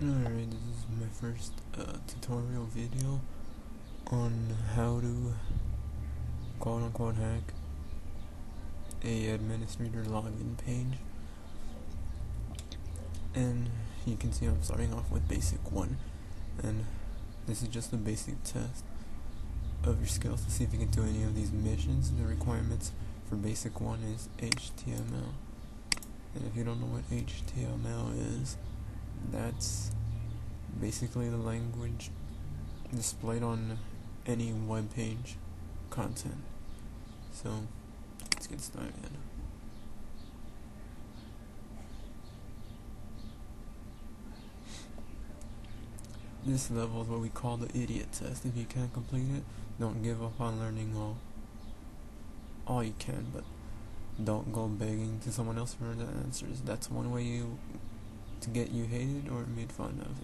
Alright, this is my first uh, tutorial video on how to quote unquote hack a administrator login page. And you can see I'm starting off with basic 1 and this is just a basic test of your skills to see if you can do any of these missions. The requirements for basic 1 is HTML. And if you don't know what HTML is, that's basically the language displayed on any web page content. So let's get started. This level is what we call the idiot test. If you can't complete it, don't give up on learning all all you can, but don't go begging to someone else for the answers. That's one way you to get you hated or made fun of.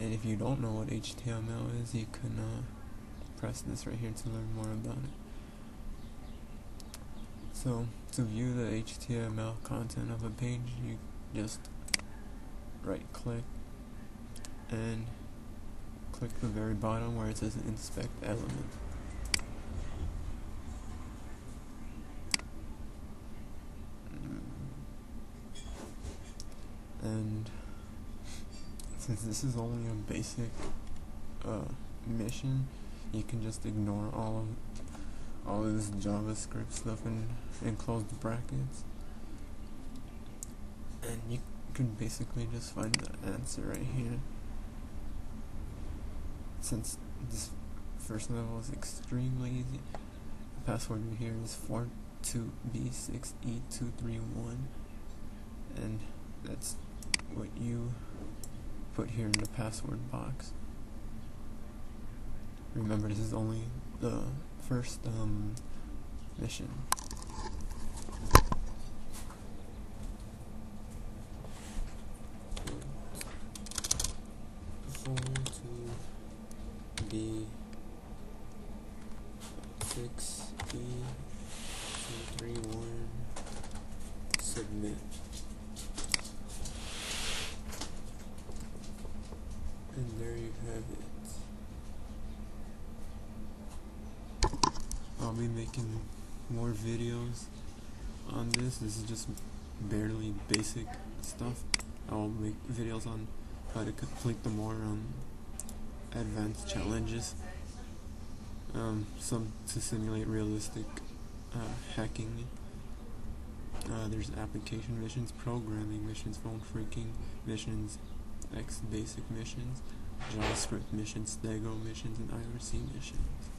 And if you don't know what HTML is, you can uh, press this right here to learn more about it. So, to view the HTML content of a page, you just right click and click the very bottom where it says inspect element. And since this is only a basic uh, mission, you can just ignore all of all of this JavaScript stuff and, and close the brackets. And you can basically just find the answer right here. Since this first level is extremely easy, the password here is 42B6E231 and that's what you put here in the password box. Remember, this is only the first um, mission. Four to B six E two three one submit. And there you have it. I'll be making more videos on this. This is just barely basic stuff. I'll make videos on how to complete the more um, advanced challenges. Um, some to simulate realistic uh, hacking. Uh, there's application missions, programming missions, phone phreaking missions, X basic missions, JavaScript missions, Stego missions, and IRC missions.